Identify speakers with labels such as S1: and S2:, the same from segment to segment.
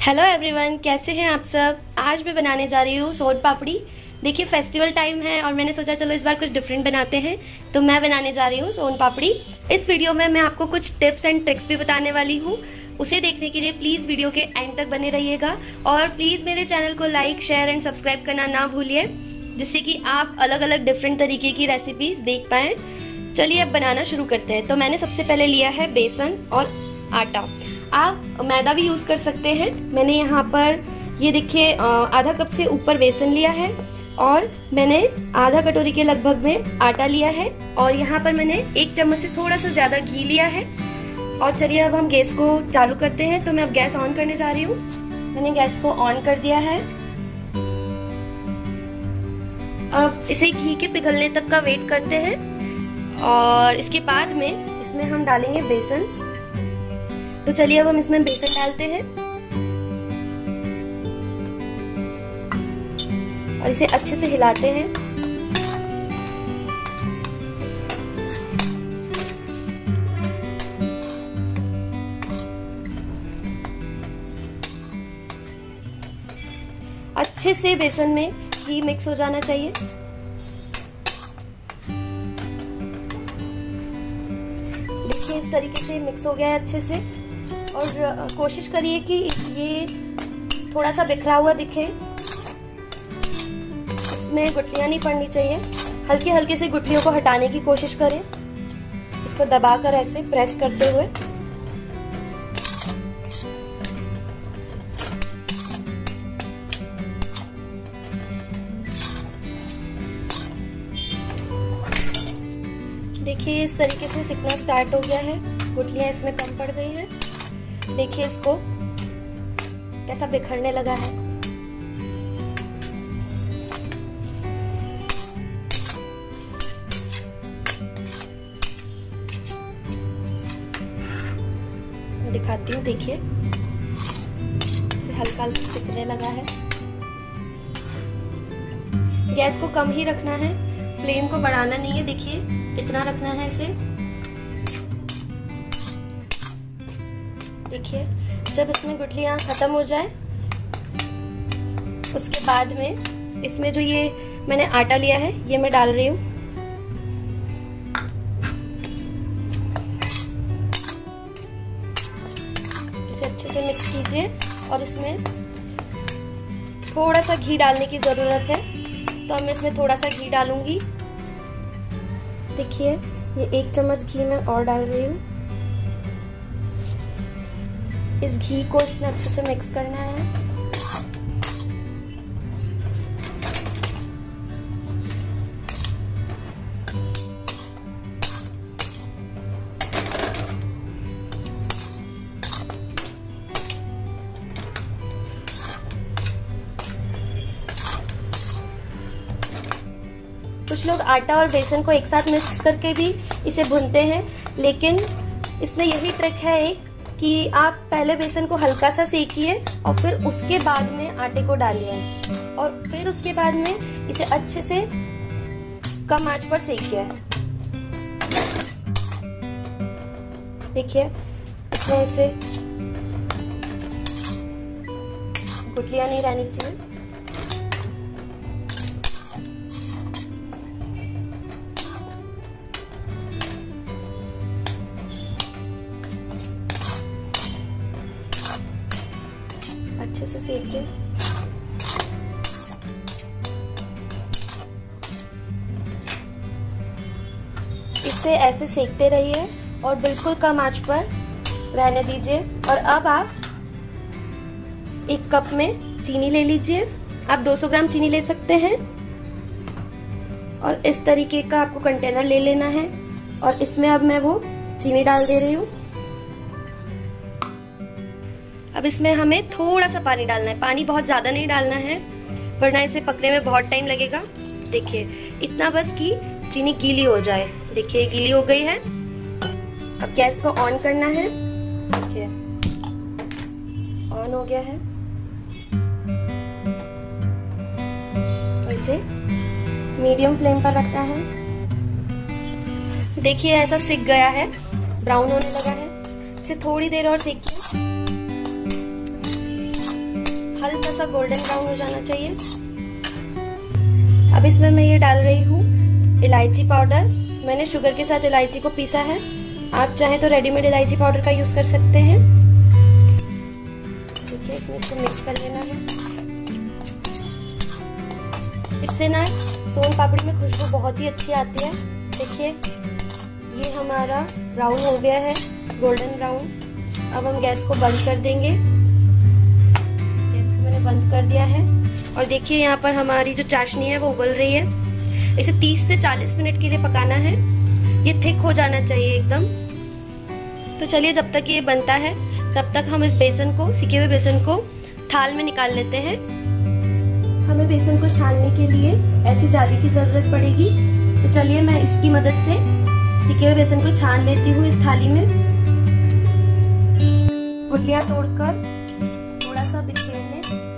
S1: Hello everyone कैसे हैं आप सब? आज मैं बनाने जा रही हूँ सोन पापड़ी। देखिए फेस्टिवल टाइम है और मैंने सोचा चलो इस बार कुछ डिफरेंट बनाते हैं। तो मैं बनाने जा रही हूँ सोन पापड़ी। इस वीडियो में मैं आपको कुछ टिप्स एंड ट्रिक्स भी बताने वाली हूँ। उसे देखने के लिए प्लीज़ वीडियो के एंड तक बने रहिएगा। और प्लीज़ मेरे चैनल को लाइक शेयर एंड सब्सक्राइब करना ना भूलिए, जिससे कि आप अलग अलग डिफरेंट तरीके की रेसिपीज़ देख पाए। चलिए अब बनाना शुरू करते हैं। तो मैंने सबसे पहले लिया है बेसन और आटा। आप मैदा भी यूज़ कर सकते हैं। मैंने यहाँ पर, ये देखिए आधा कप से ऊपर बेसन लिया है और मैंने आधा कटोरी के लगभग में आटा लिया है और यहाँ पर मैंने एक चम्मच से थोड़ा सा ज़्यादा घी लिया है। और चलिए, अब हम गैस को चालू करते हैं। तो मैं अब गैस ऑन करने जा रही हूँ। मैंने गैस को ऑन कर दिया है। अब इसे घी के पिघलने तक का वेट करते हैं। और इसके बाद में इसमें हम डालेंगे बेसन। तो चलिए अब हम इसमें बेसन डालते हैं। और इसे अच्छे से हिलाते हैं। अच्छे से बेसन में घी मिक्स हो जाना चाहिए। देखिए इस तरीके से मिक्स हो गया है अच्छे से। और कोशिश करिए कि ये थोड़ा सा बिखरा हुआ दिखे। इसमें गुटलियाँ नहीं पड़नी चाहिए। हल्के हल्के से गुटलियों को हटाने की कोशिश करें। इसको दबाकर ऐसे प्रेस करते हुए। देखिए, इस तरीके से सिकना स्टार्ट हो गया है। गुटलियाँ इसमें कम पड़ गई हैं। देखिए इसको, कैसा बिखरने लगा है। दिखाती हूँ, देखिए। हल्का हल्का सिकने लगा है। गैस को कम ही रखना है। फ्लेम को बढ़ाना नहीं है, देखिए, इतना रखना है इसे। देखिए, जब इसमें गुटलियाँ खत्म हो जाए, उसके बाद में इसमें जो ये मैंने आटा लिया है, ये मैं डाल रही हूँ। इसे अच्छे से मिक्स कीजिए और इसमें थोड़ा सा घी डालने की ज़रूरत है। तो मैं इसमें थोड़ा सा घी डालूँगी। देखिए, ये एक चम्मच घी मैं और डाल रही हूँ। इस घी को इसमें अच्छे से मिक्स करना है। कुछ लोग आटा और बेसन को एक साथ मिक्स करके भी इसे भूनते हैं, लेकिन इसमें यही ट्रिक है एक कि आप पहले बेसन को हल्का सा सेकिए और फिर उसके बाद में आटे को डालिए। और फिर उसके बाद में इसे अच्छे से कम आँच पर सेकिए। देखिए, इसमें इसे गुटलियाँ नहीं रहनी चाहिए। इसे ऐसे सेकते रहिए और बिल्कुल कम आँच पर रहने दीजिए। और अब आप एक कप में चीनी ले लीजिए। आप 200 ग्राम चीनी ले सकते हैं। और इस तरीके का आपको कंटेनर ले लेना है। और इसमें अब मैं वो चीनी डाल दे रही हूँ। अब इसमें हमें थोड़ा सा पानी डालना है। पानी बहुत ज़्यादा नहीं डालना है, वरना इसे पकने में बहुत टाइम लगेगा। देखिए, इतना बस कि चीनी गीली हो जाए। देखिए, गीली हो गई है। अब गैस को ऑन करना है। देखिए, ऑन हो गया है। इसे मीडियम फ्लेम पर रखना है। देखिए, ऐसा सिक गया है। ब्राउन होने लगा है। इसे थोड़ी देर और सेकिए। हल्का सा गोल्डन ब्राउन हो जाना चाहिए। अब इसमें मैं ये डाल रही हूँ। इलायची पाउडर। मैंने शुगर के साथ इलायची को पीसा है। आप चाहें तो रेडीमेड इलायची पाउडर का यूज़ कर सकते हैं। ठीक है, इसमें इसको मिक्स कर लेना है। इससे ना सोन पापड़ी में खुशबू बहुत ही अच्छी आती है। देखिए, ये हमारा ब्राउन हो गया है गोल्डन ब्राउन अब हम गैस को बंद कर देंगे। गैस को मैंने बंद कर दिया है। और देखिए, यहाँ पर हमारी जो चाशनी है, वो उबल रही है। इसे 30 से 40 मिनट के लिए पकाना है। ये थिक हो जाना चाहिए एकदम। तो चलिए जब तक ये बनता है, तब तक हम इस बेसन को, सिके हुए बेसन को थाल में निकाल लेते हैं। हमें बेसन को छानने के लिए ऐसी जाली की ज़रूरत पड़ेगी। तो चलिए मैं इसकी मदद से सिके हुए बेसन को छान लेती हूँ इस थाली में। गुटलियाँ तोड़कर थोड़ा सा बिखेर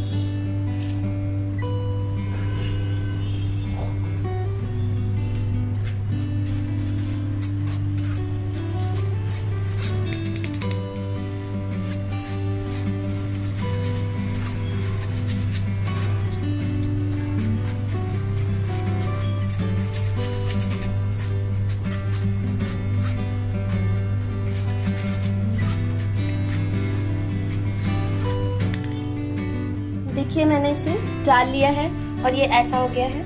S1: देखिए मैंने इसे, डाल लिया है और ये ऐसा हो गया है।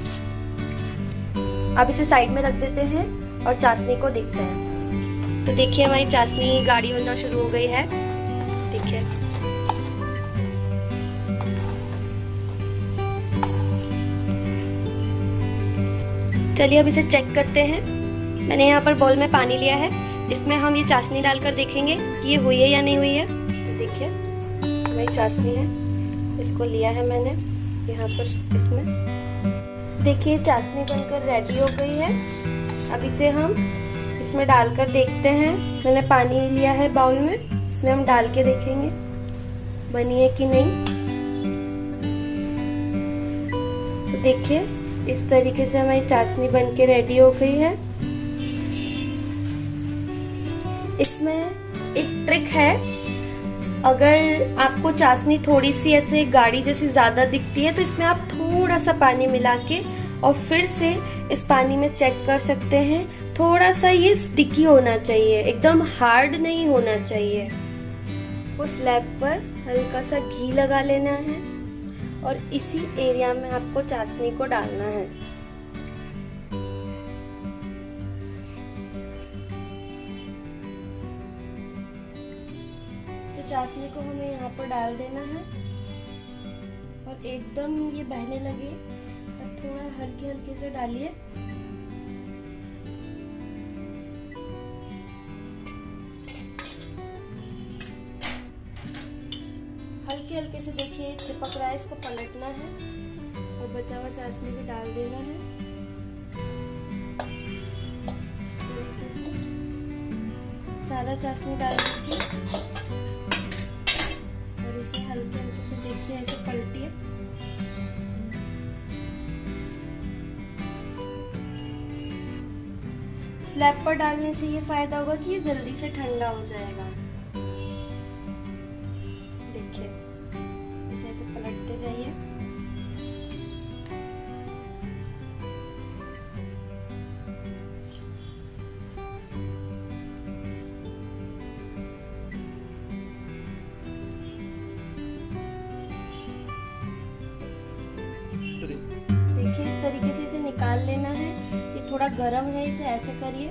S1: अब इसे साइड में रख देते हैं और चाशनी को देखते हैं। तो देखिए हमारी चाशनी गाढ़ी होना शुरू हो गई है। देखिए। चलिए अब इसे चेक करते हैं। मैंने यहाँ पर बॉल में पानी लिया है। इसमें हम ये चाशनी डालकर देखेंगे कि ये हुई है या नहीं हुई है। देखिए, हमारी चाशनी है। इसको लिया है मैंने, यहाँ पर इसमें। देखिए, चाशनी बनकर रेडी हो गई है। अब इसे हम इसमें डालकर देखते हैं। मैंने पानी लिया है बाउल में, इसमें हम डाल के देखेंगे, बनी है कि नहीं। तो देखिए, इस तरीके से हमारी चाशनी बन के रेडी हो गई है। इसमें एक ट्रिक है। अगर आपको चाशनी थोड़ी सी ऐसे गाढ़ी जैसी ज़्यादा दिखती है तो इसमें आप थोड़ा सा पानी मिला के और फिर से इस पानी में चेक कर सकते हैं। थोड़ा सा ये स्टिकी होना चाहिए, एकदम हार्ड नहीं होना चाहिए। उस स्लैब पर हल्का सा घी लगा लेना है और इसी एरिया में आपको चाशनी को डालना है। को हमें यहाँ पर डाल देना है। और एकदम ये बहने लगे, तब थोड़ा हल्के हल्के से डालिए। हल्के हल्के से देखिए, चिपक रहा है, इसको पलटना है। और बचा हुआ चाशनी भी डाल देना है। सारा चाशनी डाल दीजिए। हल्के हल्के से देखिए ऐसे पलटिए स्लैब पर डालने से ये फ़ायदा होगा कि ये जल्दी से ठंडा हो जाएगा। थोड़ा गर्म है इसे, ऐसे करिए।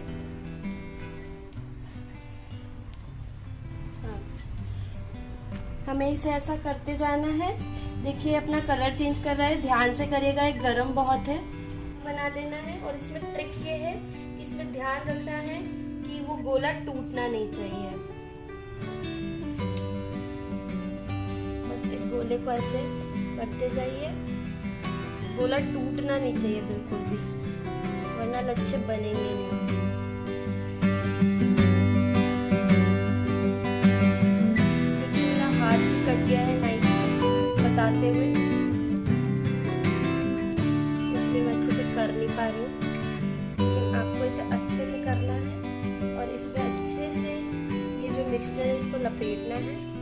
S1: हाँ। हमें इसे ऐसा करते जाना है। देखिए, अपना कलर चेंज कर रहा है। ध्यान से करिएगा एक गर्म बहुत है। बना लेना है और इसमें ट्रिक ये है इसमें ध्यान रखना है कि वो गोला टूटना नहीं चाहिए। बस इस गोले को ऐसे करते जाइए। गोला टूटना नहीं चाहिए बिल्कुल भी। वरना लच्छे बनेंगे नहीं। बताते हुए। इसलिए मैं अच्छे से कर नहीं पा रही हूँ। आपको इसे अच्छे से करना है और इसमें अच्छे से ये जो मिक्सचर है, इसको लपेटना है।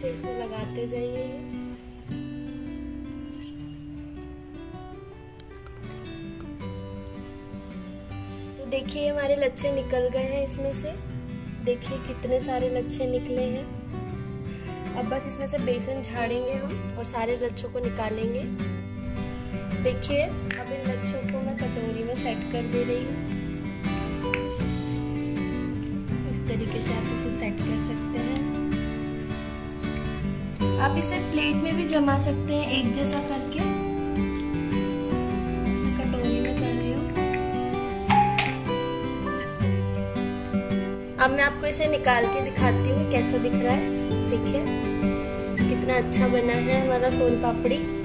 S1: से इसमें लगाते जाइए। तो देखिए, हमारे लच्छे निकल गए हैं इसमें से। देखिए, कितने सारे लच्छे निकले हैं। अब बस इसमें से बेसन झाड़ेंगे हम और सारे लच्छों को निकालेंगे। देखिए, अब इन लच्छों को मैं कटोरी में सेट कर दे रही हूँ। इस तरीके से आप आप इसे प्लेट में भी जमा सकते हैं एक जैसा करके। कटोरी में कर रही हूँ। अब मैं आपको इसे निकाल के दिखाती हूँ, कैसा दिख रहा है। देखिए, कितना अच्छा बना है हमारा सोन पापड़ी।